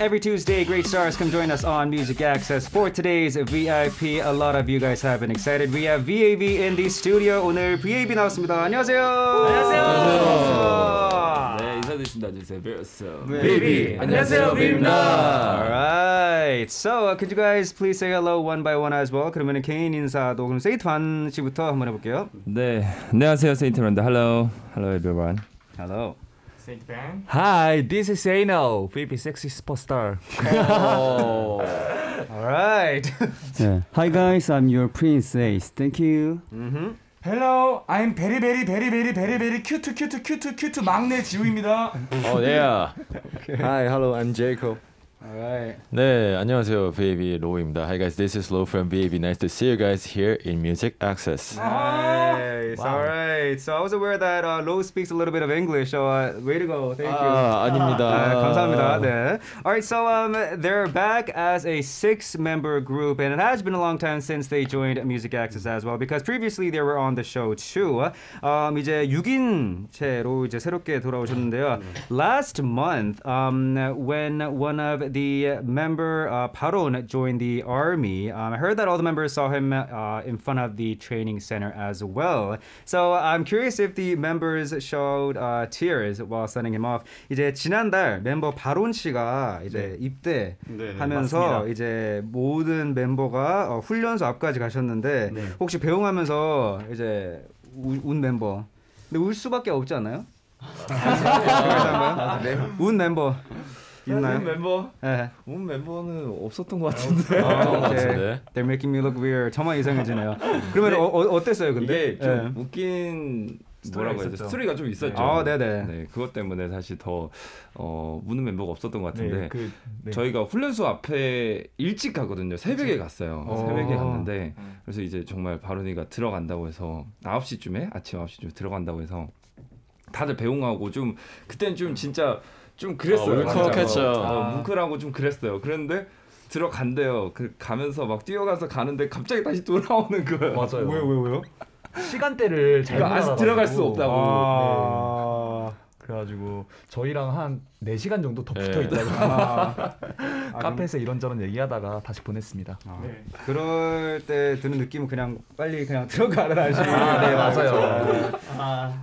Every Tuesday, great stars come join us on Music Access for today's VIP. A lot of you guys have been excited. We have VAB in the studio. 오늘 VAB 나왔습니다. 안녕하세요. 안녕하세요. 네, 인사드리겠습니다. 주세요. 베어스. VAB. 안녕하세요, 베이비입니다. Alright. So, uh, could you guys please say hello one by one as well? 그러면은 개인 인사도 그럼 세이트완 씨부터 한번 해볼게요. 네, 안녕하세요, 세인트런드. Hello, hello everyone. Hello. Hi, this is Ano, baby sexy superstar. Alright. 네. Hi guys, I'm your prince Ace. Thank you. mm-hmm. Hello, I'm very very very very very very cute cute cute cute 막내 지우입니다. Oh yeah. Hi, hello, I'm Jacob. Alright. 네, 안녕하세요, 베이비 로우입니다. Hi guys, this is Low from Baby. Nice to see you guys here in Music Access. Nice. All right. So I was aware that uh, Lo speaks a little bit of English. So uh, way to go. Thank you. 아, 아닙니다. 아, 감사합니다. 네. All right, so um, they're back as a six-member group, and it has been a long time since they joined Music Access as well, because previously they were on the show too. Um, 이제 6인체로 이제 새롭게 돌아오셨는데요. Last month, um, when one of the member uh, Paron joined the army, um, I heard that all the members saw him uh, in front of the training center as well. So I'm curious if the members showed uh, tears while sending him off. 이제 지난달 멤버 바론 씨가 이제 입대하면서 이제 모든 멤버가 어, 훈련소 앞까지 가셨는데 혹시 배웅하면서 이제 우, 운 멤버 근데 울 수밖에 없지 않아요? 운 멤버 있나요? 멤버, 네. 온 멤버는 없었던 것 같은데. 아, 것 오케이. 같은데. They're making me look weird. 저만 이상해지네요. 그러면 어, 어, 어땠어요, 근데? 이게 좀 네. 웃긴 뭐라고 해야 돼? 있었죠. 스토리가 좀 있었죠. 아, 네네. 네, 그것 때문에 사실 더 어, 우는 멤버가 없었던 것 같은데. 그, 네. 저희가 훈련소 앞에 일찍 가거든요. 새벽에 갔어요. 어. 새벽에 갔는데 그래서 이제 정말 바른이가 들어간다고 해서 9시쯤에 아침 9시쯤에 들어간다고 해서 다들 배웅하고 좀 그때는 좀 진짜 좀 그랬어요. 어, 울컥했죠. 진짜. 어, 뭉클하고 좀 그랬어요. 그런데 들어간대요. 그 가면서 막 뛰어가서 가는데 갑자기 다시 돌아오는 거예요. 맞아요. 왜요, 왜요, 왜요? 시간대를 잘못 그러니까 알아가지고. 들어갈 수 없다고. 아. 그래가지고 저희랑 한 4시간 정도 더 네. 붙어 있다가 아. 아, 카페에서 이런저런 얘기하다가 다시 보냈습니다. 아, 그럴 때 드는 느낌은 그냥 빨리 그냥 들어가라 시 아, 네, 맞아요.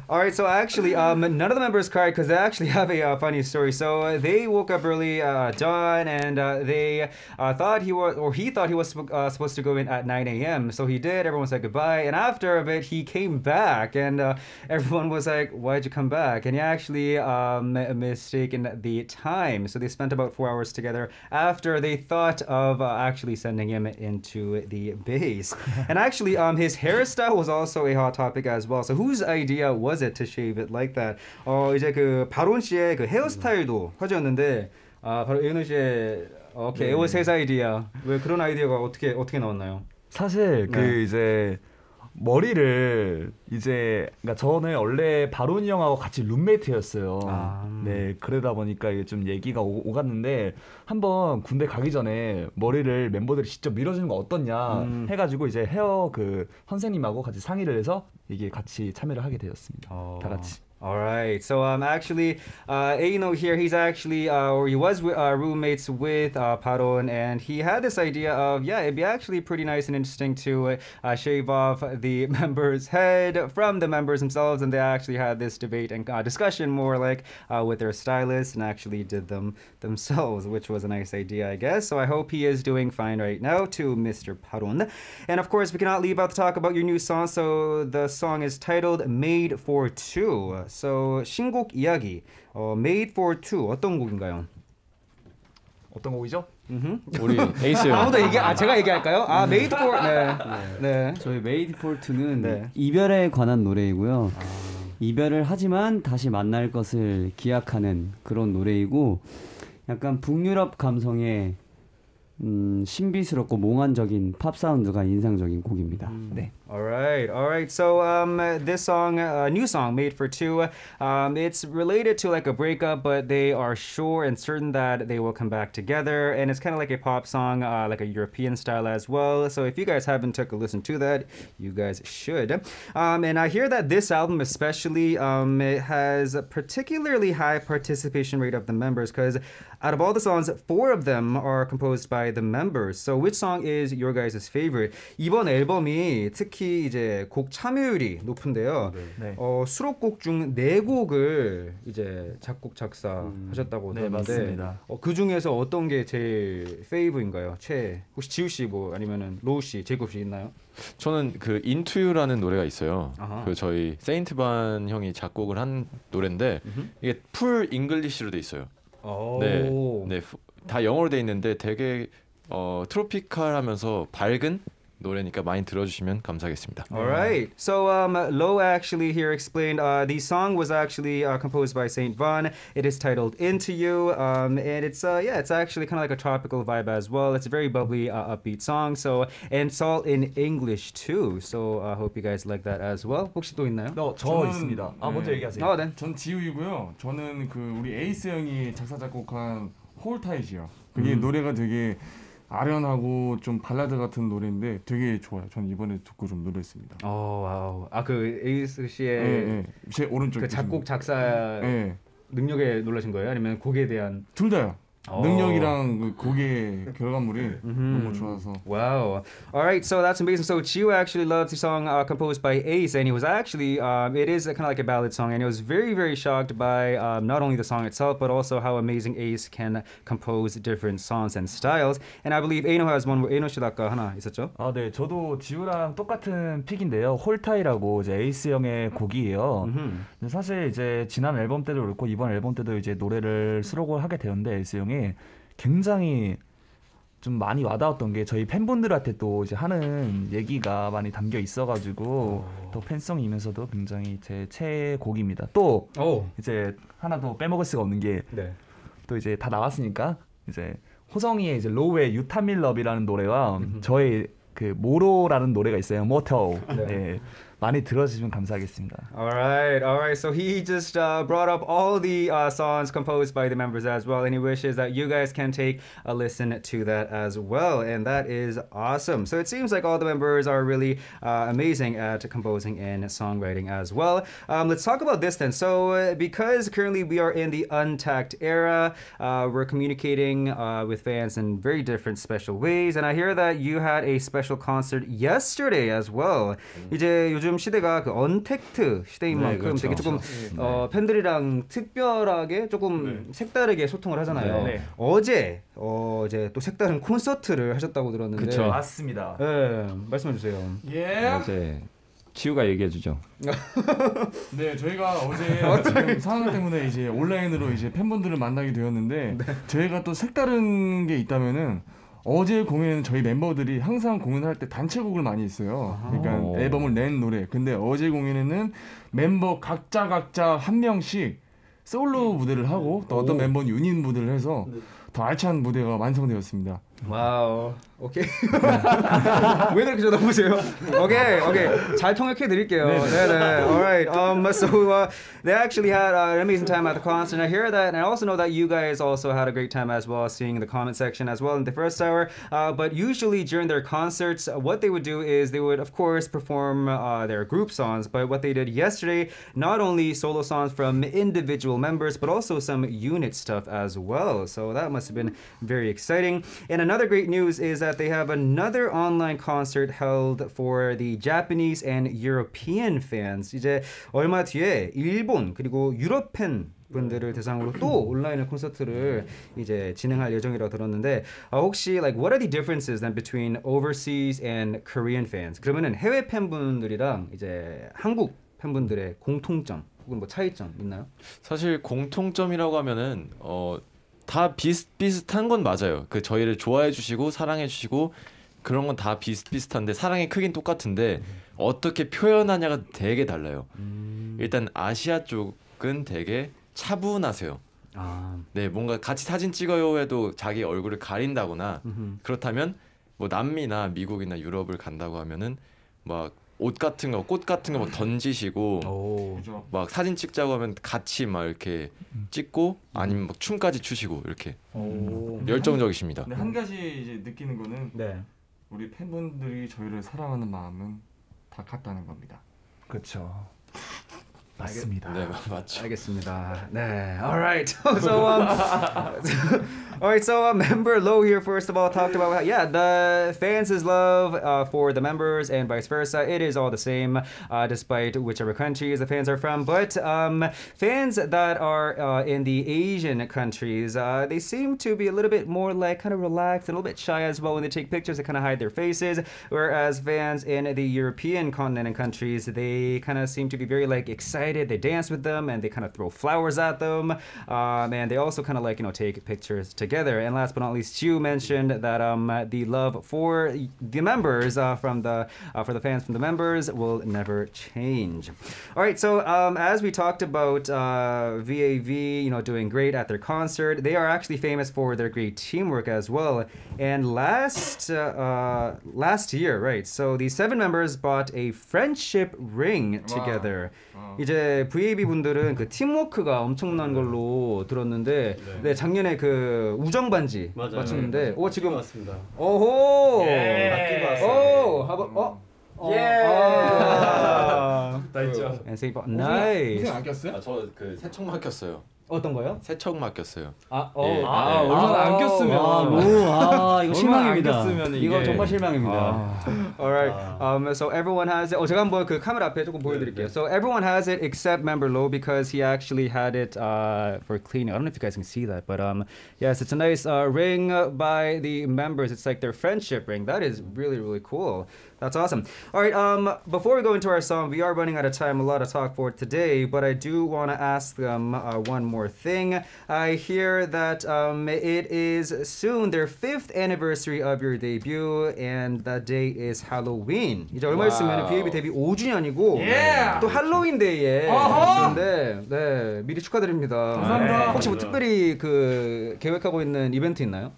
All right, so actually, um, none of the members cried because they actually have a uh, funny story. So uh, they woke up early, uh, John, and uh, they uh, thought he was, or he thought he was uh, supposed to go in at 9 a.m. So he did. Everyone said goodbye, and after a bit, he came back, and uh, everyone was like, "Why'd you come back?" And he actually um, mistaken the time. So they spent about four hours together after they thought of uh, actually sending him into the base. and actually, um, his hairstyle was also a hot topic as well. So whose idea was it to shave it like that? 어 이제 그 바론 씨의 그 헤어스타일도 화제였는데 아 바로 에이노 씨의 오케이, it was his idea. 왜 그런 아이디어가 어떻게 어떻게 나왔나요? 사실 그 네. 이제 머리를 이제 그러니까 저는 원래 바론이 형하고 같이 룸메이트였어요. 아. 네 그러다 보니까 이게 좀 얘기가 오, 오갔는데 한번 군대 가기 전에 머리를 멤버들이 직접 밀어주는 거 어떻냐 음. 해가지고 이제 헤어 그 선생님하고 같이 상의를 해서 이게 같이 참여를 하게 되었습니다. 어. 다 같이. All right. So um, actually, uh, Eino here, he's actually, uh, or he was uh, roommates with uh, Paron, and he had this idea of, yeah, it'd be actually pretty nice and interesting to uh, shave off the member's head from the members themselves, and they actually had this debate and uh, discussion more like uh, with their stylist, and actually did them themselves, which was a nice idea, I guess. So I hope he is doing fine right now to Mr. Paron. And of course, we cannot leave out the talk about your new song. So the song is titled "Made for Two." So 신곡 이야기, 어, "Made for Two" 어떤 곡인가요? 어떤 곡이죠? 우리 에이스 형. 아무도 얘기, 아 제가 얘기할까요? 아, "Made for" 네, 네. 저희 Made for Two는 네. 이별에 관한 노래이고요. 이별을 하지만 다시 만날 것을 기약하는 그런 노래이고 약간 북유럽 감성의 음, 신비스럽고 몽환적인 팝 사운드가 인상적인 곡입니다. 음. 네. All right, all right. So um, this song, a uh, new song made for two, um, it's related to like a breakup, but they are sure and certain that they will come back together, and it's kind of like a pop song, uh, like a European style as well. So if you guys haven't took a listen to that, you guys should. Um, and I hear that this album, especially, um, it has a particularly high participation rate of the members because out of all the songs, four of them are composed by the members. So which song is your guys' favorite? 이번 앨범이 특히 이제 곡 참여율이 높은데요. 네. 어, 수록곡 중 네 곡을 이제 작곡 작사하셨다고 네, 들었는데 맞습니다. 어, 그 중에서 어떤 게 제일 fave인가요? 최 혹시 지우 씨 뭐 아니면은 로우 씨, 제이콥 씨 있나요? 저는 그 Into You라는 노래가 있어요. 아하. 그 저희 세인트 반 형이 작곡을 한 노래인데 이게 full English로 돼 있어요. 네, 오. 네, 후- 다 영어로 돼 있는데 되게 어, 트로피칼하면서 밝은 노래니까 많이 들어주시면 감사하겠습니다. All right. So um, Lo actually here explained uh, the song was actually uh, composed by Saint Von. It is titled "Into You," um, and it's uh, yeah, it's actually kind of like a tropical vibe as well. It's a very bubbly, uh, upbeat song. So and it's all in English too. So I hope you guys like that as well. 혹시 또 있나요? 너, 저 저는- 있습니다. 아, 먼저 네. 얘기하세요. 어, 네. 전 지우이고요. 저는 그 우리 에이스 형이 작사 작곡한 홀타잇이요. 그게 노래가 되게 아련하고 좀 발라드 같은 노래인데 되게 좋아요. 전 이번에 듣고 좀 노래했습니다. 어. 아그 에이스 예, 씨의 예. 제 오른쪽 그 작곡 작사 예. 능력에 놀라신 거예요? 아니면 곡에 대한 둘 다요. 어. 능력이랑 그 곡의 결과물이 너무 좋아서 Wow. All right, so that's amazing. So Chiu actually loves the song uh, composed by Ace, and he was actually, um, it is kind of like a ballad song, and he was very, very shocked by um, not only the song itself, but also how amazing Ace can compose different songs and styles. And I believe Aino has one. Aino 씨도 아까 하나 있었죠? 아, 네. 저도 지우랑 똑같은 pick인데요. Hold Tight라고 이제 에이스 형의 곡이에요. 음. 근데 사실 이제 지난 앨범 때도 그렇고 이번 앨범 때도 이제 노래를 수록을 하게 되었는데 에이스 형이 굉장히 좀 많이 와닿았던 게 저희 팬분들한테 또 이제 하는 얘기가 많이 담겨 있어가지고 또 fan song이면서도 굉장히 제 최애곡입니다. 또 오. 이제 하나 더 빼먹을 수가 없는 게 네. 또 이제 다 나왔으니까 이제 호성이의 이제 로우의 유타밀 러비라는 노래와 저의 그 모로라는 노래가 있어요. 모토. 네. 네. 많이 들어주시면 감사하겠습니다. All right, all right. So he just uh, brought up all the uh, songs composed by the members as well, and he wishes that you guys can take a listen to that as well, and that is awesome. So it seems like all the members are really uh, amazing at composing and songwriting as well. Um, let's talk about this then. So uh, because currently we are in the untacked era, uh, we're communicating uh, with fans in very different special ways, and I hear that you had a special concert yesterday as well. 이제 요즘 시대가 그 언택트 시대인 네, 만큼 그렇죠. 되게 조금 어, 팬들이랑 특별하게 조금 색다르게 소통을 하잖아요. 네. 어제 어, 이제 또 색다른 콘서트를 하셨다고 들었는데. 그쵸. 맞습니다. 네, 말씀해 주세요. 예. 어제 치우가 얘기해 주죠. 네, 저희가 어제 지금 상황 때문에 이제 온라인으로 이제 팬분들을 만나게 되었는데 저희가 또 색다른 게 있다면은 어제 공연은 저희 멤버들이 항상 공연할 때 단체곡을 많이 했어요. 그러니까 오. 앨범을 낸 노래. 근데 어제 공연에는 멤버 각자 각자 한 명씩 솔로 무대를 하고 또 어떤 멤버는 유닛 무대를 해서 더 알찬 무대가 완성되었습니다. 와우. 오케이. 왜 그렇게 쳐다보세요? 오케이, 오케이. 잘 통역해 드릴게요. 네, 네. Alright. Um, so uh, they actually had uh, an amazing time at the concert. I hear that, and I also know that you guys also had a great time as well, seeing the comment section as well in the first hour. Uh, but usually during their concerts, uh, what they would do is they would, of course, perform uh, their group songs. But what they did yesterday, not only solo songs from individual members, but also some unit stuff as well. So that must have been very exciting. And another great news is that they have another online concert held for the Japanese and European fans. 이제 얼마 뒤에 일본 그리고 유럽 팬 분들을 대상으로 또 온라인 콘서트를 이제 진행할 예정이라고 들었는데 아, 혹시 like what are the differences then between overseas and Korean fans? 그러면은 해외 팬분들이랑 이제 한국 팬분들의 공통점 혹은 뭐 차이점 있나요? 사실 공통점이라고 하면은 어, 다 비슷비슷한 건 맞아요. 그 저희를 좋아해 주시고 사랑해 주시고 그런 건 다 비슷비슷한데 사랑의 크긴 똑같은데 어떻게 표현하냐가 되게 달라요. 일단 아시아 쪽은 되게 차분하세요. 아, 네, 뭔가 같이 사진 찍어요 해도 자기 얼굴을 가린다거나 음흠. 그렇다면 뭐 남미나 미국이나 유럽을 간다고 하면은 막 옷 같은 거, 꽃 같은 거 막 던지시고 오. 막 사진 찍자고 하면 같이 막 이렇게 찍고 아니면 막 춤까지 추시고 이렇게 오. 열정적이십니다. 근데 한 가지 이제 느끼는 거는 네. 우리 팬분들이 저희를 사랑하는 마음은 다 같다는 겁니다. 그렇죠. 맞습니다. 네, 맞죠. 알겠습니다. 네. All right. So um All right, so uh, member Low here first of all talked about how, yeah, the fans' love uh, for the members and vice versa. It is all the same, uh, despite whichever countries the fans are from. But um, fans that are uh, in the Asian countries, uh, they seem to be a little bit more like kind of relaxed and a little bit shy as well when they take pictures. They kind of hide their faces. Whereas fans in the European continent and countries, they kind of seem to be very like excited. they dance with them and they kind of throw flowers at them. Um, and they also kind of like you know take pictures together. And last but not least, you mentioned that um, the love for the members uh, from the uh, for the fans from the members will never change. All right, so um, as we talked about uh, VAV, you know, doing great at their concert, they are actually famous for their great teamwork as well. And last uh, uh, last year, right? So the seven members bought a friendship ring together. 이제 VAB 분들은 그 팀워크가 엄청난 걸로 들었는데, 네, 작년에 그 우정 반지 맞아요. 맞췄는데, 오 지금 맞습니다. 오호. 맡기고 왔어요. 오, 하버 어. 예. 있죠. And say, nice. 고생 안 꼈어요? 아, 저그 세척 맡겼어요. 어떤 거요? 세척 맡겼어요. 아, 어. 예. 아, 얼마나 안 꼈으면. 아, 로, 아 이거 얼마나 실망입니다. 안 꼈으면 이거 이게- 정말 실망입니다. 아, Alright. Um, so everyone has it. 어, 제가 한번 그 카메라 앞에 조금 보여드릴게요. So everyone has it except member Lo because he actually had it uh, for cleaning. I don't know if you guys can see that, but um, yes, it's a nice uh, ring by the members. It's like their friendship ring. That is really really cool. That's awesome. All right. Um, before we go into our song, we are running out of time. A lot of talk for today, but I do want to ask them uh, one more Thing. I hear that um, it is soon their fifth anniversary of your debut, and that day is Halloween. 이제 얼마 있으면 BAB 데뷔 5주년이고 또 할로윈 데이에 그런데 네 미리 축하드립니다. 감사합니다. 혹시 뭐 특별히 그 계획하고 있는 이벤트 있나요?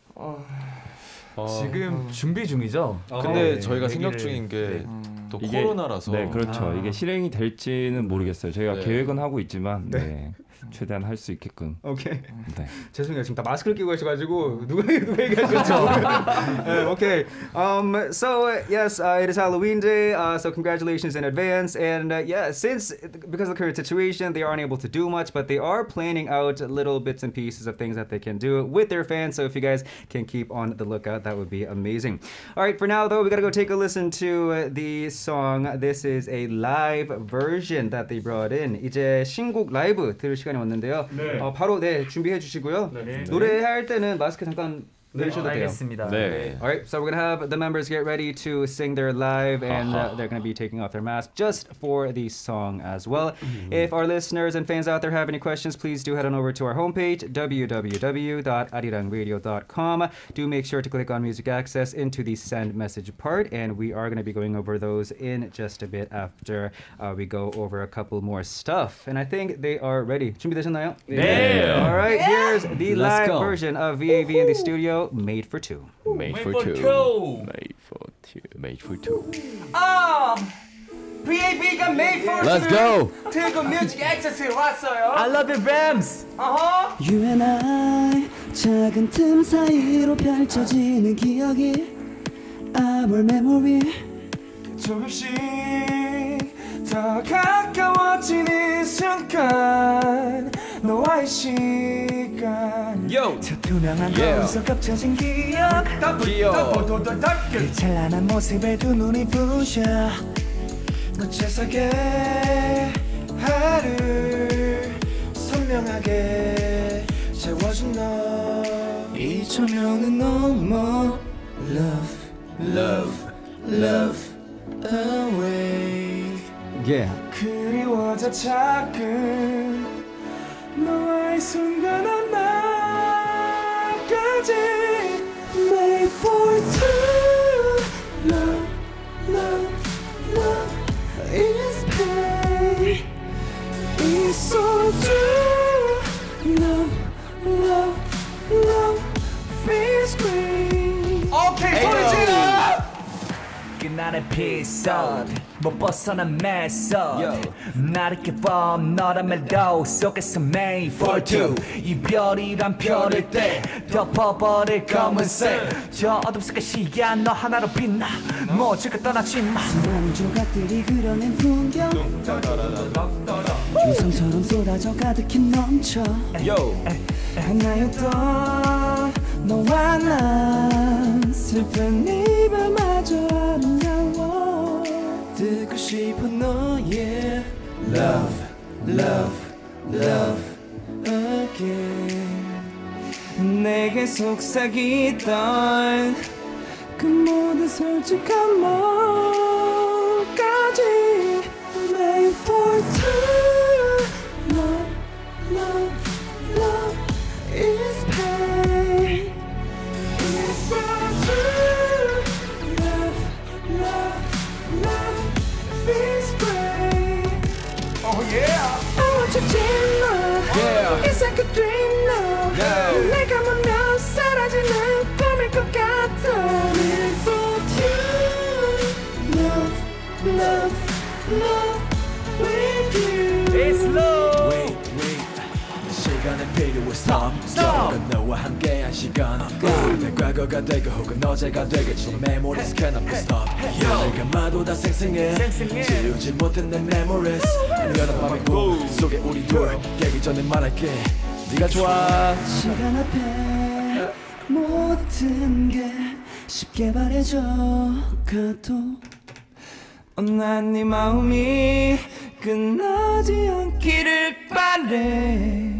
지금 준비 중이죠. 근데 네, 저희가 생각 얘기를- 중인 게또 이게- 코로나라서 네, 그렇죠. 아. 이게 실행이 될지는 모르겠어요. 저희가 네. 계획은 하고 있지만 네. 최대한 할 수 있게끔. 오케이. 네. 죄송해요. 지금 다 마스크를 끼고 계셔가지고 누가 누가 얘기하실지 모르겠어요. 네, okay. Um. So uh, yes, uh, it is Halloween day. Uh, so congratulations in advance. And uh, yeah, since because of the current situation, they aren't able to do much, but they are planning out little bits and pieces of things that they can do with their fans. So if you guys can keep on the lookout, that would be amazing. All right. For now, though, we gotta go take a listen to uh, the song. This is a live version that they brought in. 이제 신곡 라이브 들을 시간 이 왔는데요. 네. 어, 바로 네 준비해 주시고요. 네. 노래할 때는 마스크 잠깐 내리셔도 돼요. 알겠습니다. 네. All right, so we're gonna have the members get ready to sing their live, and uh, they're gonna be taking off their mask just for the song as well. If our listeners and fans out there have any questions, please do head on over to our homepage www.arirangradio.com. Do make sure to click on Music Access into the send message part, and we are gonna be going over those in just a bit after uh, we go over a couple more stuff. And I think they are ready. 준비되셨나요? 네. All right, here's the Let's live go. version of VAV in the studio, made for two. Made for two. Made for two. Made for two. VAB가 made for Let's go. 태국 뮤직 액세스에 왔어요. I love you, Bams. 어허. You and I 작은 틈 사이로 펼쳐지는 기억이 Our memory 조금씩 더 가까워지는 순간 너와의 시간. Yo. 저 투명한 Yeah. 거울속 겹쳐진 기억. 그 찬란한 모습에 두 눈이 부셔. 어째서게 하루 선명하게 채워준 너 이 조명은 넘어 Love, love, love away Yeah. 그리워져 자꾸 너와의 순간 하나까지 Made for two Love, love, love is pain It's so true 나는 poisoned 못 벗어난 method. 나를 깨워 너란 멜로 속에서 made for two. 이별이란 별일 때 덮어버릴 검은색 저 어둠 속의 시야 너 하나로 빛나. 모질까 떠나지 마. 수많은 조각들이 그려낸 풍경. 유성처럼 쏟아져 가득히 넘쳐. 하나였던 너와 난 슬픈 이별마저 듣고 싶어 너의 Love, love, love again. 내게 속삭이던 그 모든 솔직한 마 stop. 너와 함께한 시간. 내 과거가 되고 혹은 어제가 되겠지. 메모리 스캔 앞에 stop. 날 감아도 다 생생해. 지우지 못한 내 memories. 여름 밤의 꿈 속에 우리 둘 깨기 전에 말할게. 네가 좋아. 시간 앞에 모든 게 쉽게 바래져 가도 난네 마음이 끝나지 않기를 바래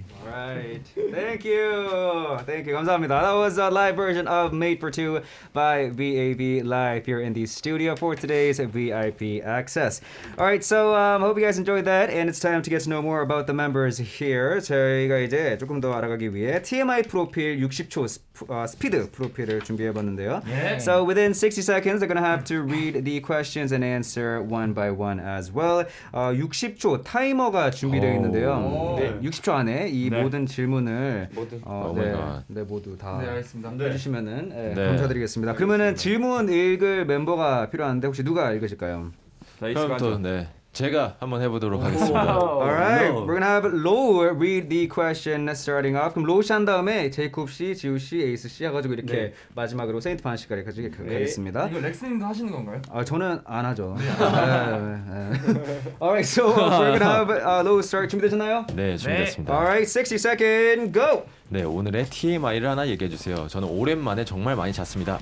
Right. Thank you. Thank you. 감사합니다. That was a live version of Made for Two by VAB live here in the studio for today's VIP access. All right. So um, hope you guys enjoyed that, and it's time to get to know more about the members here. 저희가 이제 조금 더 알아가기 위해 TMI 프로필 60초 스프, 어, 스피드 프로필을 준비해봤는데요. So within 60 seconds, they're gonna have to read the questions and answer one by one as well. 어, 60초 타이머가 준비되어 있는데요. 네, 60초 안에 이 모든 질문을 어, Oh 네, God. 네 모두 다 네, 알겠습니다. 해주시면은 네, 네. 감사드리겠습니다. 그러면은 질문 읽을 멤버가 필요한데 혹시 누가 읽으실까요? 또 네. 제가 한번 해보도록 하겠습니다. Alright, we're gonna have Lou read the question starting off. 그럼 로우 씨한 다음에 제이콥 씨, 지우 씨, 에이스 씨 해가지고 이렇게 마지막으로 세인트 반 씨까지 가지고 가겠습니다. 이거 렉스님도 하시는 건가요? 아 저는 안 하죠. 네, 네. Alright, so we're gonna have uh, Lo start. 준비되셨나요? 네, 준비됐습니다. Alright, 60 second go. 네, 오늘의 TMI를 하나 얘기해 주세요. 저는 오랜만에 정말 많이 잤습니다.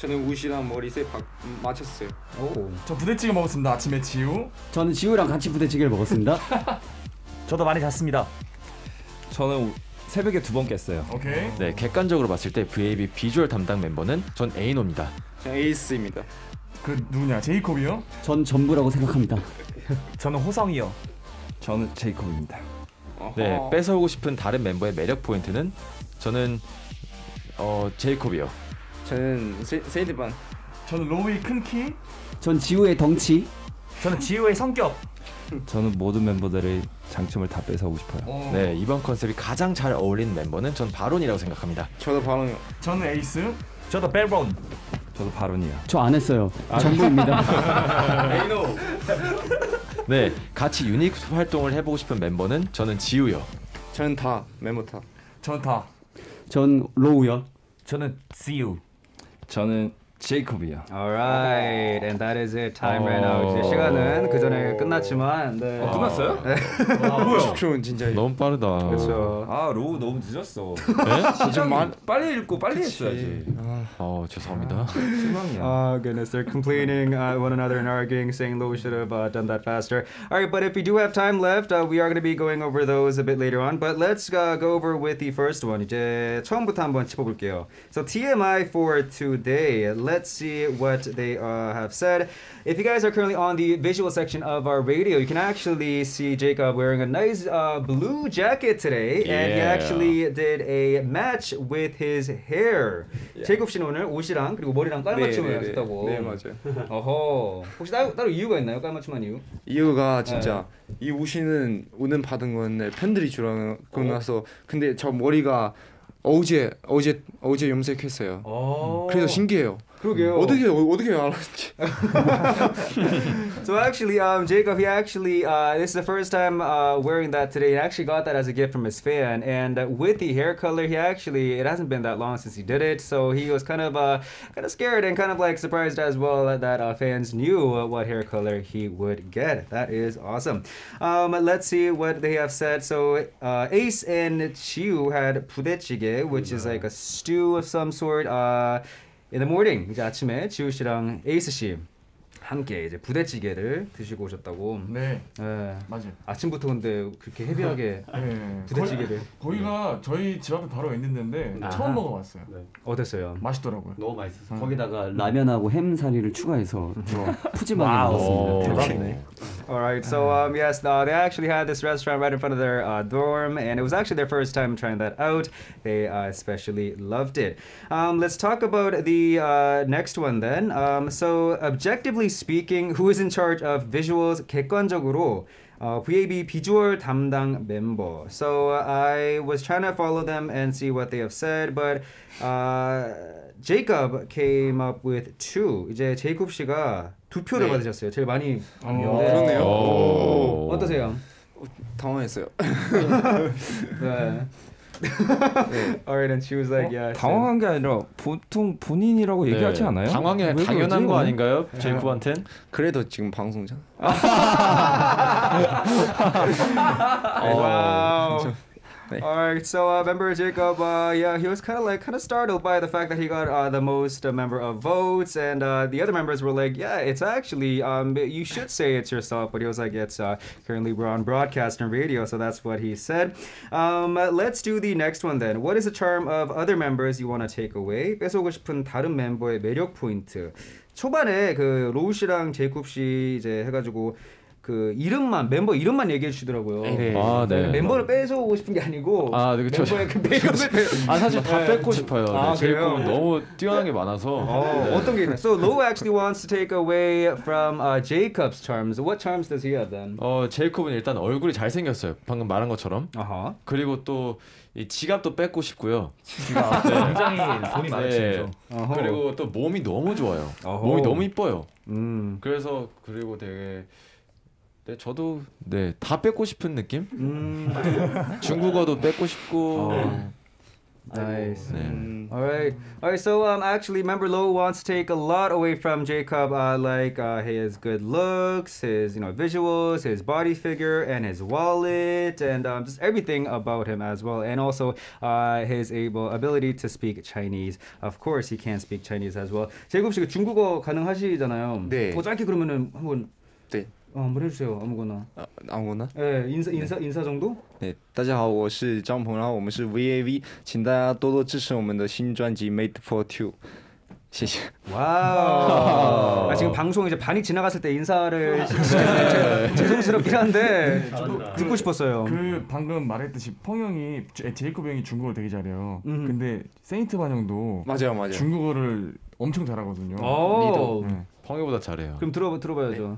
저는 우시랑 머리색 바, 맞췄어요. 오. 저 부대찌개 먹었습니다. 아침에 지우. 저는 지우랑 같이 부대찌개를 먹었습니다. 저도 많이 잤습니다. 저는 새벽에 두 번 깼어요. 오케이. 네, 객관적으로 봤을 때 VAB 비주얼 담당 멤버는 전 에이노입니다. 저는 에이스입니다. 그 누구냐? 제이콥이요? 전 전부라고 생각합니다. 저는 호성이요. 저는 제이콥입니다. 네, 어허. 뺏어오고 싶은 다른 멤버의 매력 포인트는 저는 어 제이콥이요. 저는 세, 세인트반. 저는 로우의 큰 키. 전 지우의 덩치. 저는 지우의 성격. 저는 모든 멤버들의 장점을 다 뺏어오고 싶어요. 어. 네, 이번 컨셉이 가장 잘 어울리는 멤버는 전 바론이라고 생각합니다. 저도 바로 저는 에이스. 저도 벨론. 저도 바론이야. 저안 했어요. 전부입니다. 네, 같이 유닛 활동을 해보고 싶은 멤버는 저는 지우요. 저는 다 메모 다. 전 다. 전 로우요. 저는 지우. 저는 제이콥이야. Alright, and that is it. Time ran out. 이제 시간은 그 전에 끝났지만. 네. 어, 끝났어요? 뭐야? 10초는 진짜. 너무 빠르다. 그렇죠. 아 로우 너무 늦었어. 네? 좀 많, 빨리 읽고 빨리 했어야지. 어, 죄송합니다. 실망이야. Oh goodness, they're complaining uh, one another and arguing, saying Lo should have uh, done that faster. All right, but if we do have time left, uh, we are going to be going over those a bit later on. But let's uh, go over with the first one. 이제 처음부터 한번 짚어볼게요. So TMI for today. Let's see what they uh, have said. If you guys are currently on the visual section of our radio, you can actually see Jacob wearing a nice uh, blue jacket today, and he Yeah. actually did a match with his hair. 제이콥 씨는 오늘 옷이랑 그리고 머리랑 깔맞춤을 하셨다고. 네 맞아요. 어허. 혹시 따로, 따로 이유가 있나요? 깔맞춤한 이유? 이유가 진짜 이 우시는 오는 받은 건 팬들이 주라고 나서 근데 저 머리가 어제 어제 어제 염색했어요. 어. 그래서 신기해요. 그러게요. 어떻게 어, 어떻게 알았지? So actually, um, Jacob, he actually, uh, this is the first time uh, wearing that today. He actually got that as a gift from his fan, and uh, with the hair color, he actually, it hasn't been that long since he did it, so he was kind of, uh, kind of scared and kind of like surprised as well that, that uh, fans knew uh, what hair color he would get. That is awesome. Um, let's see what they have said. So uh, Ace and Chiu had 부대찌개, which is like a stew of some sort. Uh, in the morning 이제 아침에 지우 씨랑 에이스 씨 함께 이제 부대찌개를 드시고 오셨다고. 네, 예. 맞아요. 아침부터 근데 그렇게 헤비하게 네. 부대찌개를 거기, 가 저희 집 앞에 바로 있는 데인데 아하. 처음 먹어봤어요. 어땠어요? 맛있더라고요. 너무 맛있었어. 음. 거기다가 라면하고 햄 사리를 추가해서 더 푸짐하게. 먹었습니다. 대박이네. All right, so um, yes, uh, they actually had this restaurant right in front of their uh, dorm, and it was actually their first time trying that out. They uh, especially loved it. Um, let's talk about the uh, next one then. Um, so, objectively speaking, who is in charge of visuals? 객관적으로 uh, VAB 비주얼 담당 member. So uh, I was trying to follow them and see what they have said, but uh, Jacob came up with two. 이제 제이콥 씨가 두 표를 네. 받으셨어요. 제일 많이. 어, 네. 그러네요. 오. 어떠세요? 당황했어요. 네. Alright, and she was like, yeah. 당황한 게 아니라 보통 본인이라고 얘기하지 않아요? 네. 왜 당연한 거? 아닌가요? 제이콥한텐? 그래도 지금 방송잖아. Wow. 네. All right, so uh, member Jacob, uh, yeah, he was kind of like kind of startled by the fact that he got uh, the most uh, member of votes, and uh, the other members were like, yeah, it's actually um, you should say it's yourself, but he was like, it's uh, currently we're on broadcast and radio, so that's what he said. Um, let's do the next one then. What is the charm of other members you want to take away? 뺏어오고 싶은 다른 멤버의 매력 포인트. 초반에 그 로우 씨랑 제이콥 씨 이제 해가지고 그 이름만 멤버 이름만 얘기해 주시더라고요. 네. 아, 네. 멤버를 뺏어오고 싶은 게 아니고 아, 네, 그쵸. 멤버의 그 매력을 아 사실 다 네. 뺏고 싶어요. 아, 네, 그래요? 제이콥은 너무 뛰어난 게 많아서. 어, 네. 어떤 게 있나요? So Lo actually wants to take away from uh, Jacob's charms. What charms does he have then? 어 제이콥은 일단 얼굴이 잘 생겼어요. 방금 말한 것처럼. 아하. 그리고 또 이 지갑도 뺏고 싶고요. 지가 굉장히 돈이 네. 많으시죠. 어허. 그리고 또 몸이 너무 좋아요. 어허. 몸이 너무 이뻐요. 음. 그래서 그리고 되게 네 저도 네 다 뺏고 싶은 느낌? 음. 중국어도 뺏고 싶고. 어. Nice. 네. All right. All right. So um, actually, member Lo wants to take a lot away from Jacob, uh, like uh, his good looks, his you know visuals, his body figure, and his wallet, and um, just everything about him as well, and also uh, his able ability to speak Chinese. Of course, he can speak Chinese as well. 제이콥 씨가 중국어 가능하시잖아요. 네. 뭐 짧게 그러면은 한번 네. 어, 한번 해주세요. 아무거나. 아, 아무거나. 예, 인사 인사 인사 정도? 对，大家好，我是张鹏，然后我们是 VAV，请大家多多支持我们的新专辑《Made for Two》，谢谢。 와우. 아, 지금 방송 이제 반이 지나갔을 때 인사를 제- 죄송스럽긴 한데 듣고 싶었어요. 그 방금 말했듯이 펑 형이 제- 제이콥 형이 중국어를 되게 잘해요. 음. 근데 세인트 반 형도 맞아요, 맞아요. 중국어를 엄청 잘하거든요. 오. 네. 펑이보다 잘해요. 그럼 들어 들어봐야죠.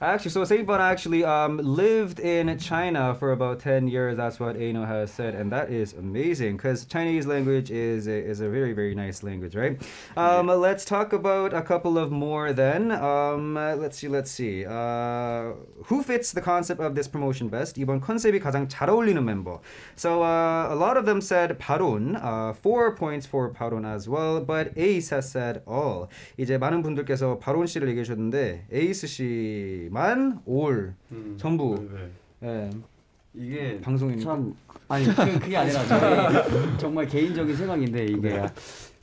Actually, so Saint Bun actually um, lived in China for about 10 years. That's what Aino has said. And that is amazing because Chinese language is a, is a very, very nice language, right? Um, Let's talk about a couple of more then. Um, uh, let's see, let's see. Uh, who fits the concept of this promotion best? 이번 컨셉이 가장 잘 어울리는 멤버. So uh, a lot of them said 바론. Uh, four points for 바론 as well. But Ace has said all. 이제 많은 분들께서 바론 씨를 얘기해 주셨는데 에이스 씨 만올 전부. 예. 이게 방송이니까. 참 아니 그, 그게 아니라 저희 정말 개인적인 생각인데 이게 네.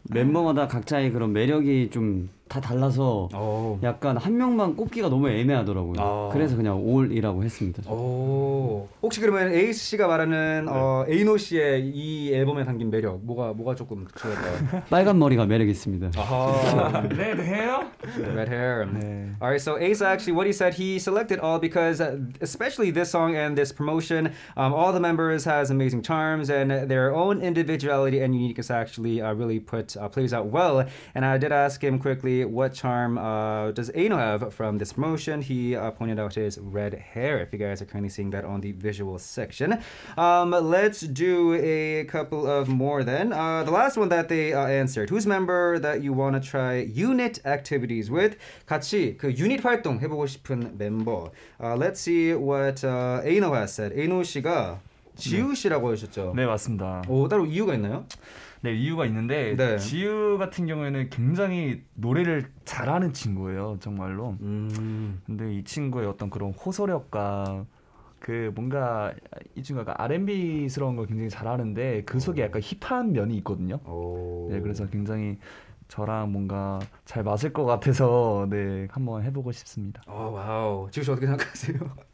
멤버마다 각자의 그런 매력이 좀 다 달라서 오. 약간 한 명만 꼽기가 너무 애매하더라고요. 아. 그래서 그냥 all이라고 했습니다. 오. 혹시 그러면 에이스 씨가 말하는 어, 에이노 씨의 이 앨범에 담긴 매력 뭐가 뭐가 조금 특출할까요? 빨간 머리가 매력 있습니다. 헤어? The red hair. 네. All right, so Ace actually, what he said, he selected all because, uh, especially this song and this promotion, um, all the members has amazing charms and their own individuality and uniqueness actually uh, really put uh, plays out well. And I did ask him quickly, what charm uh, does Aino have from this promotion? He uh, pointed out his red hair. If you guys are currently seeing that on the visual section, um, let's do a couple of more then. Uh, the last one that they uh, answered, who's member that you want to try unit activities with? 같이 그 유닛 활동 해보고 싶은 멤버. Uh, let's see what uh, Aino has said. Aino 씨가 지우 씨라고 하셨죠? 네 맞습니다. 오 따로 이유가 있나요? 네 이유가 있는데 네. 지우 같은 경우에는 굉장히 노래를 잘하는 친구예요 정말로. 음. 근데 이 친구의 어떤 그런 호소력과 그 뭔가 이 친구가 R&B스러운 걸 굉장히 잘하는데 그 속에 약간 hip한 면이 있거든요. 오. 네 그래서 굉장히 저랑 뭔가 잘 맞을 것 같아서 네 한번 해보고 싶습니다. 오 wow. 지우 씨 어떻게 생각하세요?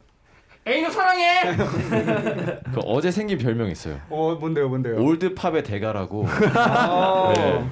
에이노 사랑해. 그 어제 생긴 별명 있어요. 어 뭔데요, 뭔데요? old pop의 대가라고. 아. 네.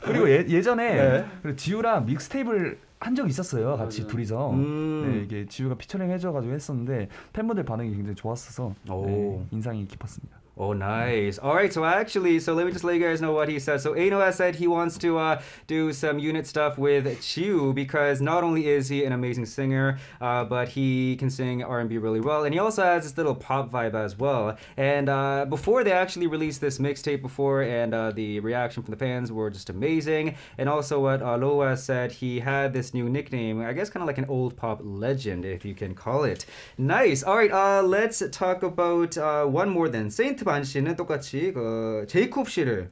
그리고 예, 예전에 네. 그 지우랑 mixtape를 한 적이 있었어요 같이 둘이서 음. 네, 이게 지우가 피처링 해줘가지고 했었는데 팬분들 반응이 굉장히 좋았어서 오. 네, 인상이 깊었습니다. Oh, nice. All right, so actually, so let me just let you guys know what he said. So Aino has said he wants to uh, do some unit stuff with Chiu because not only is he an amazing singer, uh, but he can sing R&B really well, and he also has this little pop vibe as well. And uh, before they actually released this mixtape before, and uh, the reaction from the fans were just amazing. And also, what Loa said, he had this new nickname, I guess, kind of like an old pop legend, if you can call it. Nice. All right, uh, let's talk about uh, one more then. Saint Ban 씨는 똑같이 그 제이콥 씨를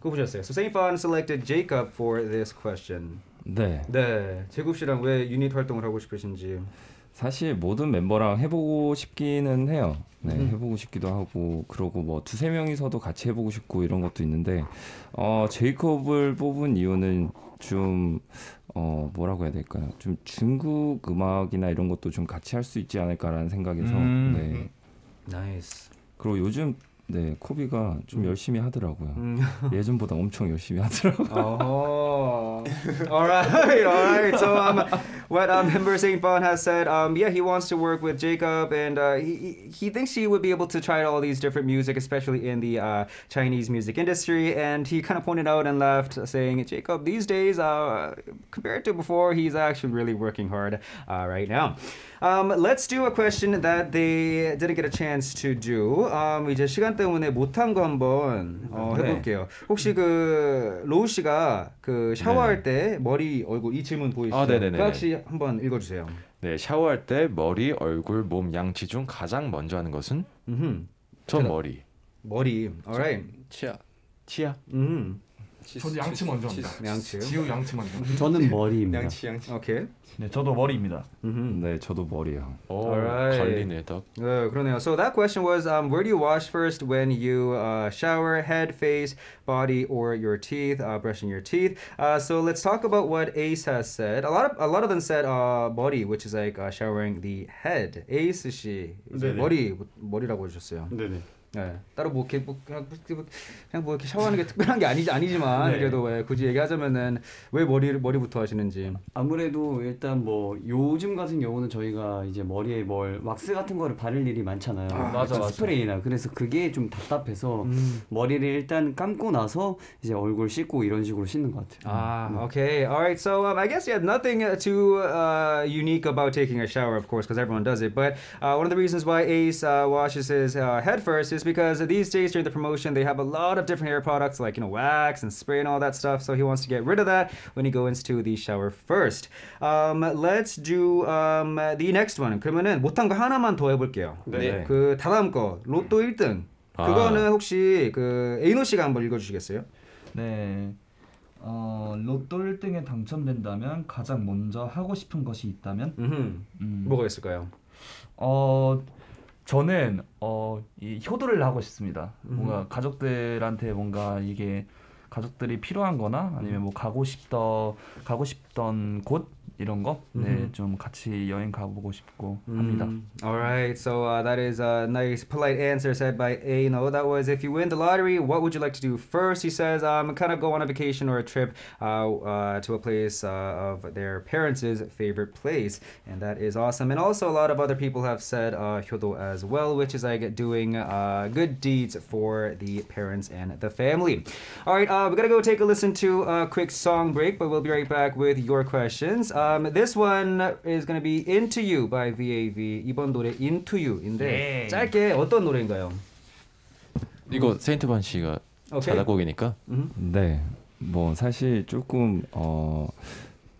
꼽으셨어요. So Saint Ban selected Jacob for this question. 네. 네, 제이콥 씨랑 왜 유닛 활동을 하고 싶으신지. 사실 모든 멤버랑 해보고 싶기는 해요. 네, 음. 해보고 싶기도 하고 그러고 뭐 두세 명이서도 같이 해보고 싶고 이런 것도 있는데 어 제이콥을 뽑은 이유는 좀 어 뭐라고 해야 될까요? 좀 중국 음악이나 이런 것도 좀 같이 할 수 있지 않을까라는 생각에서 음. 네. Nice. 그리고 요즘 네 코비가 좀 열심히 하더라고요. 음. 예전보다 엄청 열심히 하더라고요. Oh. all right, all right. So, um, what um, member Saint Bon has said, um, yeah, he wants to work with Jacob, and uh, he he- he thinks he would be able to try all these different music, especially in the uh, Chinese music industry. And he kind of pointed out and laughed, saying, Jacob, these days, uh, compared to before, he's actually really working hard uh, right now. Um, let's do a question that they didn't get a chance to do. Um, 이제 시간 때문에 못한 거 한번 어, 네. 해볼게요. 혹시 그 로우 씨가 그 샤워할 때 머리, 얼굴 이 질문 보이시죠? 아, 네네네. 그 혹시 한번 읽어주세요. 네, 샤워할 때 머리, 얼굴, 몸 양치 중 가장 먼저 하는 것은 음, 전 제가- 머리. 머리. Alright. 치아. 치아. 음, 저도 양치 먼저 합니다. 양치. 지우 양치 먼저. 저는 머리입니다. 양치 양치. 오케이. 네 저도 머리입니다. 음. 네, 저도 머리요. 오, Alright. 걸리네, 덕. 네, 그러네요. So that question was, um, where do you wash first when you uh, shower, head, face, body, or your teeth, uh, brushing your teeth? Uh, so let's talk about what Ace has said. A lot of a lot of them said uh, body, which is like uh, showering the head. Ace 씨 이제 네네. 머리 머리라고 해주셨어요. 네네. 네, 따로 뭐 이렇게 뭐 그냥, 뭐- 그냥 뭐 이렇게 샤워하는 게 특별한 게 아니지 아니지만 네. 그래도 왜 굳이 얘기하자면은 왜 머리 머리부터 하시는지. 아무래도 일단 뭐 요즘 같은 경우는 저희가 이제 머리에 뭘 왁스 같은 거를 바를 일이 많잖아요. 아, 맞아, 맞아. 스프레이나 그래서 그게 좀 답답해서 음. 머리를 일단 감고 나서 이제 얼굴 씻고 이런 식으로 씻는 것 같아요. Ah, okay. All right. So um, I guess yeah, nothing uh, too uh, unique about taking a shower, of course, because everyone does it. But uh, one of the reasons why Ace uh, washes his uh, head first is because these days during the promotion they have a lot of different hair products like you know wax and spray and all that stuff. So he wants to get rid of that when he goes into the shower first. Um, let's do um, the next one. 그러면은 못한 거 하나만 더 해볼게요. 네. 그 다음 거 로또 1등. 아. 그거는 혹시 그 에이노 씨가 한번 읽어주시겠어요? 네. 어, 로또 1등에 당첨된다면 가장 먼저 하고 싶은 것이 있다면 음. 음, 뭐가 있을까요? 어 저는 어, 이 효도를 하고 싶습니다. 음. 뭔가 가족들한테 뭔가 이게 가족들이 필요한거나 아니면 뭐 가고 싶더 가고 싶던 곳 이런 거, 네, 음. 좀 같이 여행 가보고 싶고 합니다. Mm. All right, so uh, that is a nice, polite answer said by Aino. That was if you win the lottery, what would you like to do first? He says, um, kind of go on a vacation or a trip uh, uh, to a place uh, of their parents' favorite place, and that is awesome. And also, a lot of other people have said uh, hyodo as well, which is like doing uh, good deeds for the parents and the family. All right, uh, we gotta go take a listen to a quick song break, but we'll be right back with your questions. Um, this one is gonna be Into You by VAV. 이번 노래 Into You인데 예. 짧게 어떤 노래인가요? 이거 세인트 반 씨가 오케이. 자작곡이니까 음. 네, 뭐 사실 조금 어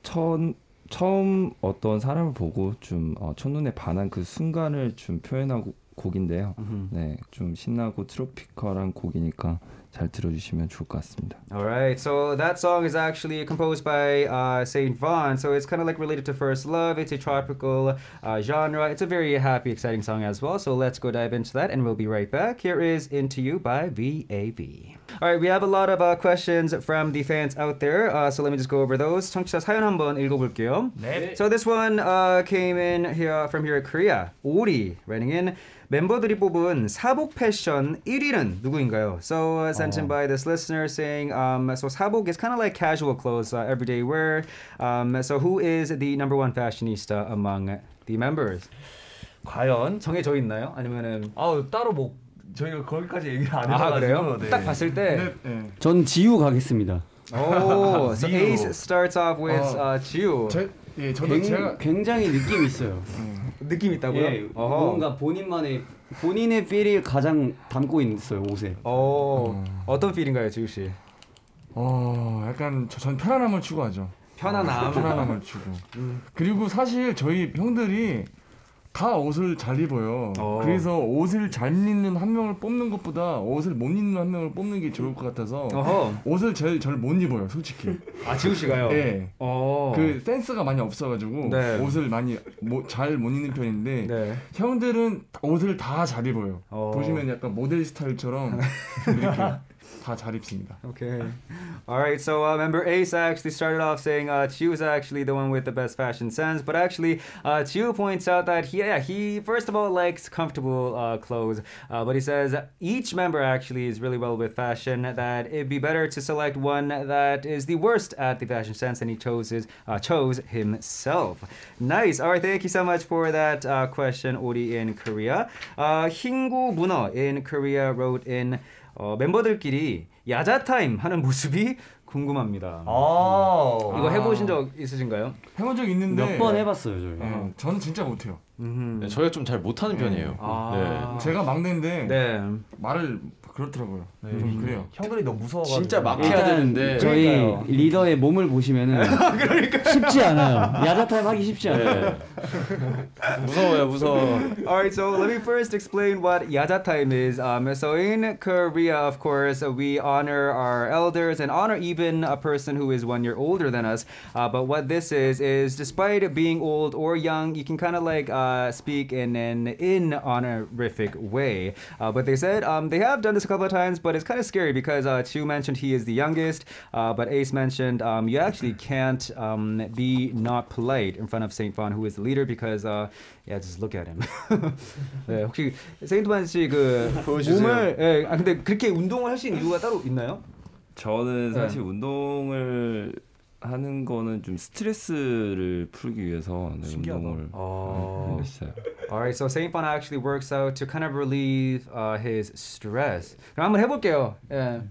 처음 처음 어떤 사람을 보고 좀 어, 첫눈에 반한 그 순간을 좀 표현하고 곡인데요. 음. 네, 좀 신나고 트로피컬한 곡이니까 잘 들어주시면 좋을 것 같습니다. All right, so that song is actually composed by uh, Saint Vaughn. So it's kind of like related to First Love. It's a tropical uh, genre. It's a very happy, exciting song as well. So let's go dive into that, and we'll be right back. Here is Into You by VAV. All right, we have a lot of uh, questions from the fans out there. Uh, so let me just go over those. 청취자 사연 한번 읽어볼게요. 네. So this one uh, came in here from here in Korea. 오리 writing in. 멤버들이 뽑은 사복 패션 1위는 누구인가요? So uh, sent in by this listener saying, um, so 사복 is kind of like casual clothes, uh, everyday wear. Um, so who is the number one fashionista among the members? 과연 정해져 있나요? 아니면은 아우 따로 뭐 저희가 거기까지 얘기를 안아 해가지고 그래요? 네. 딱 봤을 때. 네, 네. 전 지우 가겠습니다. 오, so. Ace starts off with 어. uh, 지우. 제, 예, 저도 굉, 제가 굉장히 느낌 있어요. 느낌 있다고요? 예, 어허. 뭔가 본인만의 본인의 필이 가장 담고 있어요 옷에. 어, 어떤 필인가요, 지우 씨? 어, 약간 저, 전 편안함을 추구하죠. 편안함. 편안함을 추구. 그리고 사실 저희 형들이 다 옷을 잘 입어요. 어. 그래서 옷을 잘 입는 한 명을 뽑는 것보다 옷을 못 입는 한 명을 뽑는 게 좋을 것 같아서 어허. 옷을 제일 잘 못 입어요, 솔직히. 아, 지우 씨가요? 예. 어. 그 센스가 많이 없어가지고 네. 옷을 많이 잘 못 입는 편인데 네. 형들은 옷을 다 잘 입어요. 어. 보시면 약간 모델 스타일처럼 이렇게 다잘 입습니다. Okay. All right. So uh, member Ace actually started off saying uh, Chiu is actually the one with the best fashion sense, but actually uh, Chiu points out that he, yeah, he first of all likes comfortable uh, clothes, uh, but he says each member actually is really well with fashion. That it'd be better to select one that is the worst at the fashion sense, and he chose his, uh, chose himself. Nice. All right. Thank you so much for that uh, question, Ori in Korea. Uh, 흰구 문어 in Korea wrote in. 어, 멤버들끼리 야자 타임 하는 모습이 궁금합니다. 아 이거 해보신 적 있으신가요? 해본 적 있는데 몇 번 해봤어요 저희. 예, 저는 진짜 못해요. 네, 저희가 좀 잘 못하는 편이에요. 아. 제가 막내인데 네. 말을 그렇더라고요. 좀 그래요. 형들이 너무 무서워가지고 진짜 막 해야 되는데 저희 그러니까요. 리더의 몸을 보시면은 쉽지 않아요. 야자 타임 하기 쉽지 않아요. 무서워요, 무서워. All right, so let me first explain what yaja time is. Um, so in Korea, of course, we honor our elders and honor even a person who is one year older than us. Uh, but what this is is, despite being old or young, you can kind of like uh, speak in an in honorific way. Uh, but they said um, they have done this a couple of times, but it's kind of scary because uh, Chu mentioned he is the youngest, uh, but Ace mentioned um, you actually can't um, be not polite in front of Saint Von, who is the leader, because uh, yeah, just look at him. 네, 혹시 세인트반 씨그 몸을 예, 아 근데 그렇게 운동을 하신 이유가 따로 있나요? 저는 네. 사실 운동을 하는 거는 좀 스트레스를 풀기 위해서 네, 신기하다. 운동을 어. 하고 있어요. Alright, so Saint Bon actually works out to kind of relieve uh, his stress. 그럼 한번 해볼게요. 예.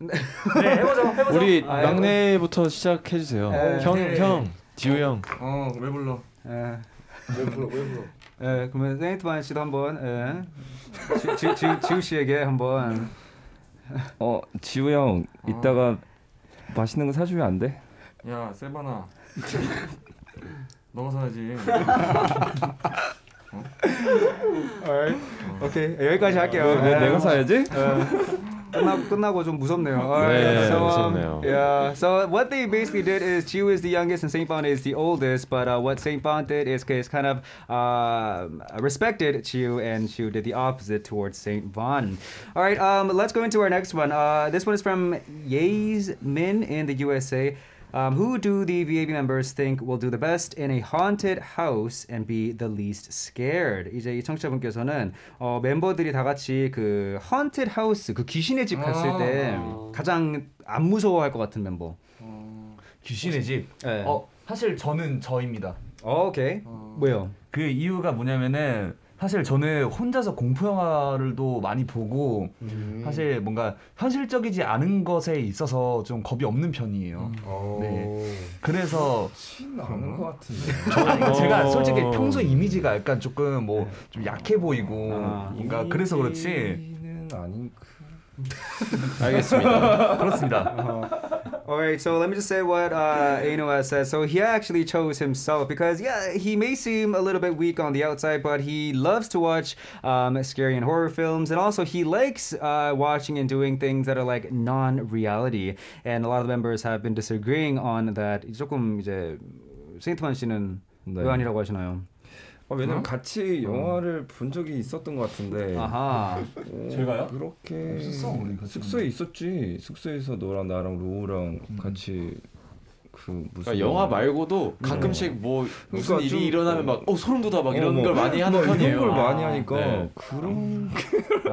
네 해보죠 해보죠 우리 아, 막내부터 시작해 주세요. 네. 형, 네. 형, 지우 형. 어, 왜 불러? 예. 예, 그러면 세인트반 씨도 한번 예. 지, 지, 지, 지우 씨에게 한번 어 지우 형 이따가 맛있는 거 사주면 안 돼? 야, 세바나. 너가 사야지. Alright. 오케이 여기까지 할게요. 왜 예. 내가 사야지? 어. 끝나고 끝나고 좀 무섭네요. Alright, 네, so, um, 무섭네요. yeah. So what they basically did is Chiu is the youngest and Saint Bond is the oldest. But uh, what Saint Bond did is, is kind of uh, respected Chiu, and Chiu did the opposite towards Saint Bond. All right, um, let's go into our next one. Uh, this one is from Yays Min in the USA. Um, who do the VAB members think will do the best in a haunted house and be the least scared? 이제 이 청취자분께서는 어, 멤버들이 다 같이 그 haunted house 그 귀신의 집 갔을 아. 때 가장 안 무서워할 것 같은 멤버. 귀신의 집. 네. 어 사실 저는 저입니다. 어, 오케이. 뭐요? 그 이유가 뭐냐면은 사실 저는 혼자서 공포 영화를도 많이 보고 사실 뭔가 현실적이지 않은 것에 있어서 좀 겁이 없는 편이에요. 네. 그래서 나는 것 같은데. 저, 제가 솔직히 어. 평소 이미지가 약간 조금 뭐 좀 약해 보이고 아, 뭔가 그래서 그렇지 아닌 그 알겠습니다. 그렇습니다. All right, so let me just say what uh, Aino has said. So he actually chose himself because, yeah, he may seem a little bit weak on the outside, but he loves to watch um, scary and horror films, and also he likes uh, watching and doing things that are like non-reality. And a lot of the members have been disagreeing on that. 조금 이제 세인트만 씨는 네. 왜 아니라고 하시나요? 어, 왜냐면 같이 영화를 본 적이 있었던 것 같은데 아하. 어, 제가요? 그렇게 없었어, 우리 같이 숙소에 있었지 숙소에서 너랑 나랑 로우랑 같이 그 무슨 그러니까 영화 말고도 가끔씩 뭐 무슨 그러니까 일이 좀- 일어나면 막 어 소름 돋아 막 어, 이런 뭐, 걸 많이 하는 뭐 편이에요. 이런 걸 많이 아, 하니까 네. 그런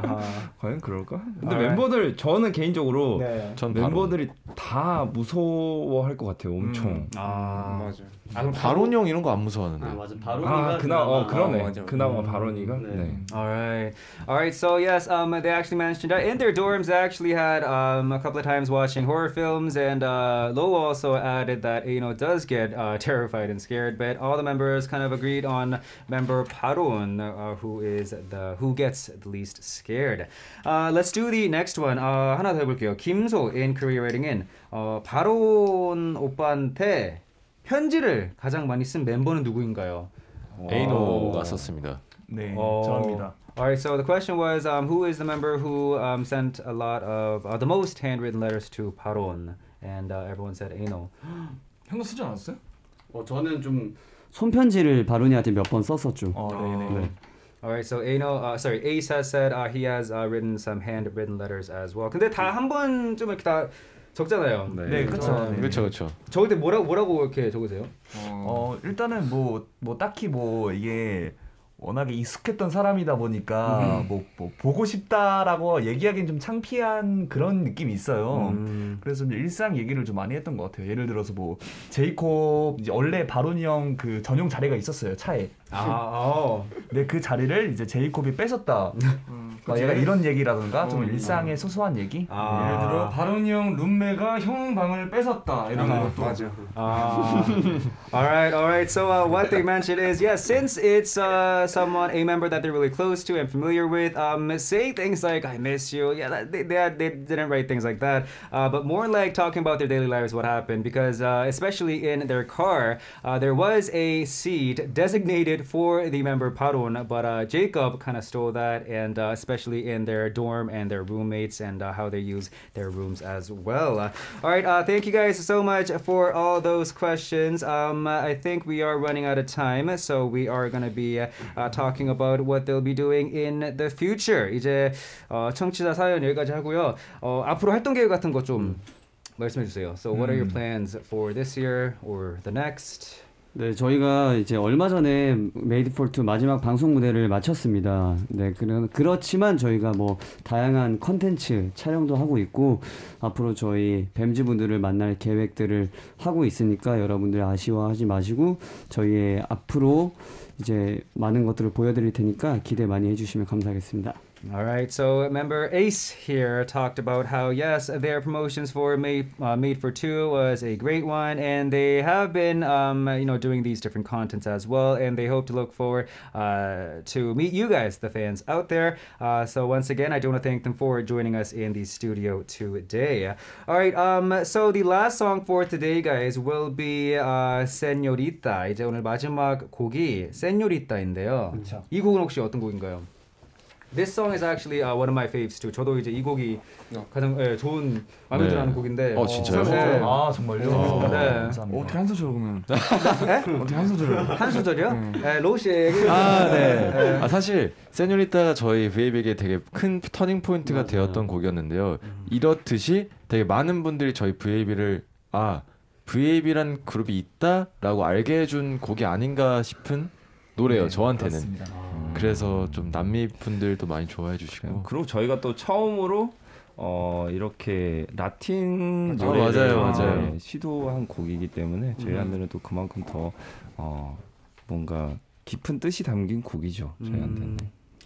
아하. 과연 그럴까? 근데 아, 멤버들 저는 개인적으로 네. 전 바로 멤버들이 다 무서워할 것 같아요. 엄청. 음. 아. 맞아. 아, 바론 형 이런 거 안 무서워하는데. 아 맞아 바로 아, 그나 어 그러네. 어, 맞아. 그나마 바론이가. 네. 네. All right. All right. So yes, um, they actually mentioned that in their dorms, they actually had um, a couple of times watching horror films, and uh, Lo also added that Aino does get uh, terrified and scared, but all the members kind of agreed on member Parun, uh, who is the who gets the least scared. Uh, let's do the next one. Uh, 하나 더 해볼게요. 김소 in Korea Writing In. 어, 바론 오빠한테 편지를 가장 많이 쓴 멤버는 누구인가요? 에이노가 썼습니다. 네, 어, 저입니다. All right. So the question was, um, who is the member who um, sent a lot of uh, the most handwritten letters to Paron? And uh, everyone said Aino. 형도 쓰지 않았어요? 어, 저는 좀 손편지를 바로니한테 몇 번 썼었죠. 어, 네네. All right. So Aino, uh, sorry, Ace has said uh, he has uh, written some handwritten letters as well. 근데 다 한번좀 이렇게 다 적잖아요. 네. 네, 그렇죠. 네. 그렇죠, 그렇죠. 적을 때 뭐라고 뭐라고 이렇게 적으세요? 어 일단은 뭐뭐 딱히 뭐 이게 워낙에 익숙했던 사람이다 보니까 뭐, 뭐 보고 싶다라고 얘기하기엔 좀 창피한 그런 느낌이 있어요. 음. 그래서 좀 일상 얘기를 좀 많이 했던 것 같아요. 예를 들어서 뭐 제이콥 이제 원래 바로니 형그 전용 자리가 있었어요 차에. 아, 어. 근데 그 자리를 이제 제이콥이 뺏었다. 막 얘가 이런 얘기라든가 좀 일상의 소소한 얘기. 아. 예를 들어 바론이 형 룸메가 형 방을 뺏었다 이런 것도 맞아. Ah. all right, all right. So uh, what they mentioned is, yes, since it's uh, someone, a member that they're really close to and familiar with, um, saying things like "I miss you," yeah, that, they, they they didn't write things like that, uh, but more like talking about their daily lives, what happened, because uh, especially in their car, uh, there was a seat designated for the member Parun, but uh, Jacob kind of stole that, and uh, especially in their dorm and their roommates and uh, how they use their rooms as well. Uh, all right, uh, thank you guys so much for all those questions. Um, I think we are running out of time, so we are going to be uh, uh, talking about what they'll be doing in the future. 이제 어, 청취자 사연 여기까지 하고요. 어, 앞으로 활동 계획 같은 거 좀 말씀해 주세요. So, what are your plans for this year or the next? 네, 저희가 이제 얼마 전에 메이드 폴2 마지막 방송 무대를 마쳤습니다. 네, 그런 그렇지만 저희가 뭐 다양한 컨텐츠 촬영도 하고 있고 앞으로 저희 뱀즈 분들을 만날 계획들을 하고 있으니까 여러분들 아쉬워하지 마시고 저희의 앞으로 이제 많은 것들을 보여드릴 테니까 기대 많이 해주시면 감사하겠습니다. All right. So member Ace here talked about how yes, their promotions for Made uh, Made for Two was a great one, and they have been um, you know doing these different contents as well, and they hope to look forward uh, to meet you guys, the fans out there. Uh, so once again, I do want to thank them for joining us in the studio today. All right. Um. So the last song for today, guys, will be uh, Señorita. 이제 오늘 마지막 곡이 Señorita인데요. 이 곡은 혹시 어떤 곡인가요? This song is actually uh, one of my faves too. 저도 이제 이 곡이 어. 가장 예, 좋은 마음에 네. 들어하는 곡인데. 어, 진짜요? 네. 아 정말요? 어. 네. 감사합니다. 어떻게 한 소절 그러면? 네? 어떻게 한 소절? 한 소절이요? 예, 로우 씨의 얘기. 아, 네. 아, 사실 Señorita가 저희 VAV에게 되게 큰 turning point가 되었던 곡이었는데요. 이렇듯이 되게 많은 분들이 저희 VAB를 아, VAB란 그룹이 있다라고 알게 해준 곡이 아닌가 싶은 노래예요. 저한테는. 그렇습니다. 그래서 좀 남미 분들도 많이 좋아해 네, 주시고. 그리고 저희가 또 처음으로 어 이렇게 라틴 아, 노래를 맞아요, 맞아요. 네, 시도한 곡이기 때문에 저희한테는 또 그만큼 더 어, 뭔가 깊은 뜻이 담긴 곡이죠. 저희한테는.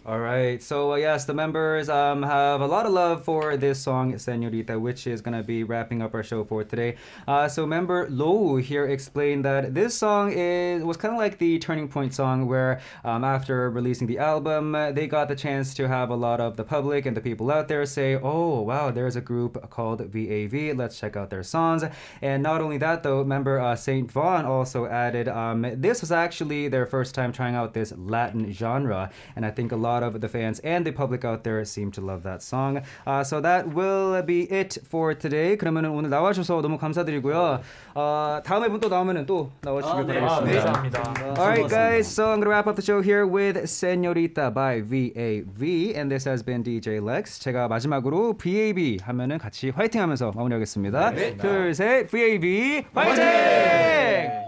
All right. So uh, yes, the members um, have a lot of love for this song "Señorita," which is gonna be wrapping up our show for today. Uh, so member Lou here explained that this song is was kind of like the turning point song, where um, after releasing the album, they got the chance to have a lot of the public and the people out there say, "Oh, wow, there's a group called VAV. Let's check out their songs." And not only that, though, member uh, Saint Vaughn also added um, this was actually their first time trying out this Latin genre, and I think a lot of the fans and the public out there seem to love that song. Uh, so that will be it for today. 그러면은 오늘 나와주셔서 너무 감사드리고요. 어, 다음에 분또 나오면은 또 나와주시길 아, 바라겠습니다. 감사합니다. All right, guys. So I'm gonna wrap up the show here with "Señorita" by VAV, and this has been DJ Lex. 제가 마지막으로 VAV 하면은 같이 화이팅하면서 마무리하겠습니다. 둘, 셋, VAV 화이팅!